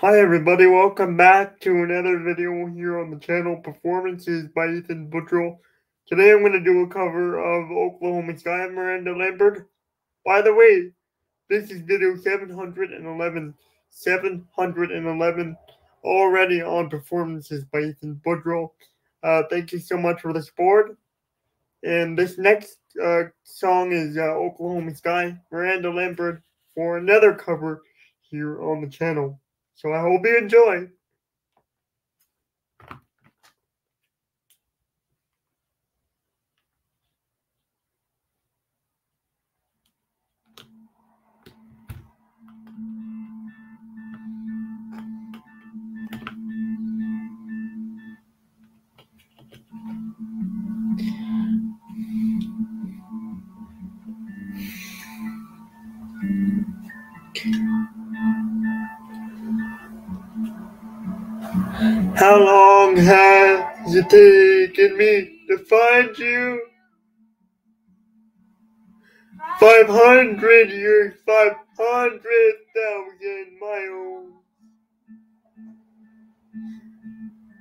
Hi everybody, welcome back to another video here on the channel, Performances by Ethan Boudreau. Today I'm going to do a cover of Oklahoma Sky Miranda Lambert. By the way, this is video 711, 711 already on Performances by Ethan Boudreau. Uh, thank you so much for the support. And this next uh, song is uh, Oklahoma Sky, Miranda Lambert, for another cover here on the channel. So I hope you enjoy. How long has it taken me to find you? Five hundred years, five hundred thousand miles.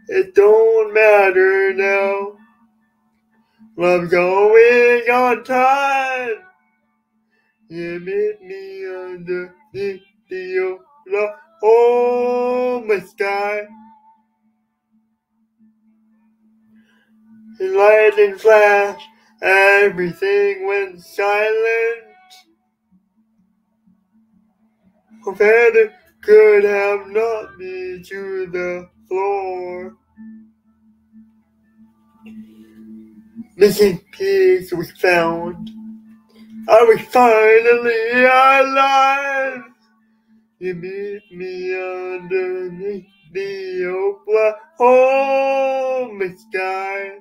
It don't matter now. Love's going on time. You meet me underneath the Oklahoma sky. And lightning flash, everything went silent. A feather could have knocked me to the floor. Missing piece was found. I was finally alive. You meet me underneath the Oklahoma sky.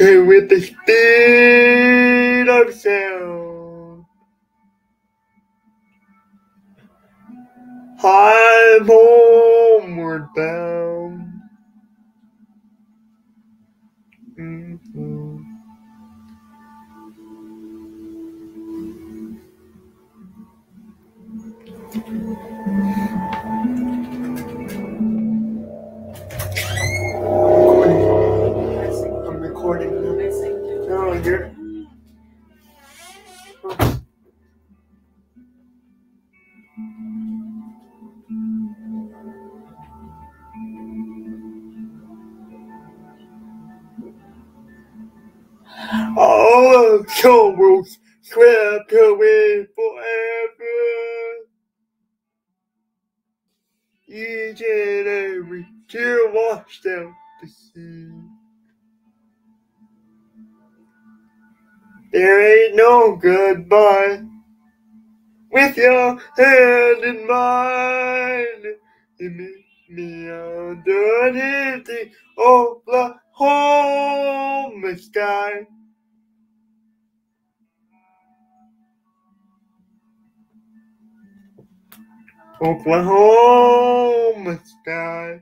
With the speed of sound. I'm homeward bound. Mm-hmm. All of troubles swept away forever. Each and every tear washed out the sea. There ain't no goodbye with your hand in mine. You meet me underneath the Oklahoma sky. Oklahoma sky.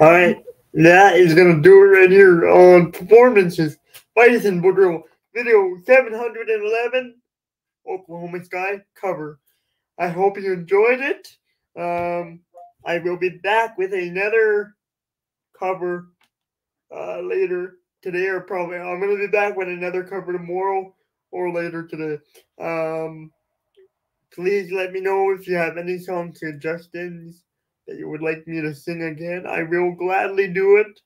All right, that is gonna do it right here on performances. by Ethan Boudreau video 711 Oklahoma Sky cover. I hope you enjoyed it. Um, I will be back with another cover uh, later today, or probably I'm gonna be back with another cover tomorrow or later today. Um, please let me know if you have any song suggestions that you would like me to sing again, I will gladly do it.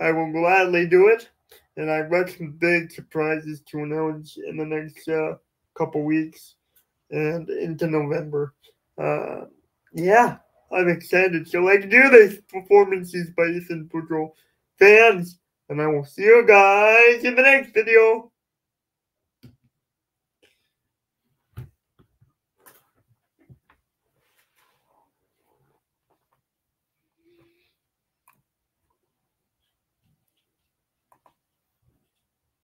I will gladly do it. And I've got some big surprises to announce in the next uh, couple weeks and into November. Uh, yeah, I'm excited. So let's do this. Performances by Ethan Boudreau fans. And I will see you guys in the next video.